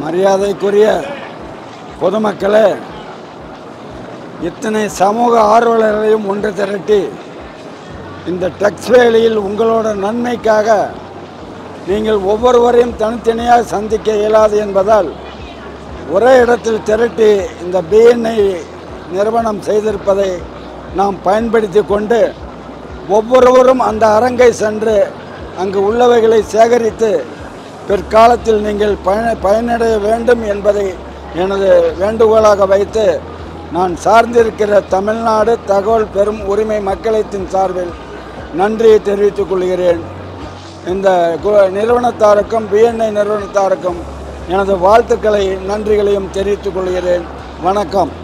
மரியாதைக்குரிய பொதுமக்களே இத்தனை சமூக ஆர்வலர்களையும் ஒன்று திரட்டி இந்த டெக்ஸ் வேலையில் உங்களோட நன்மைக்காக நீங்கள் ஒவ்வொருவரையும் தனித்தனியாக சந்திக்க இயலாது என்பதால் ஒரே இடத்தில் திரட்டி இந்த பிஎன்ஐ நிறுவனம் செய்திருப்பதை நாம் பயன்படுத்தி கொண்டு ஒவ்வொருவரும் அந்த அரங்கை சென்று அங்கு உள்ளவைகளை சேகரித்து பிற்காலத்தில் நீங்கள் பயன பயனடைய வேண்டும் என்பதை எனது வேண்டுகோளாக வைத்து நான் சார்ந்திருக்கிற தமிழ்நாடு தகவல் பெறும் உரிமை மக்களத்தின் சார்பில் நன்றியை தெரிவித்துக் கொள்கிறேன். இந்த கு- நிறுவனத்தாருக்கும் பிஎன்ஐ நிறுவனத்தாருக்கும் எனது வாழ்த்துக்களை நன்றிகளையும் தெரிவித்துக் கொள்கிறேன். வணக்கம்.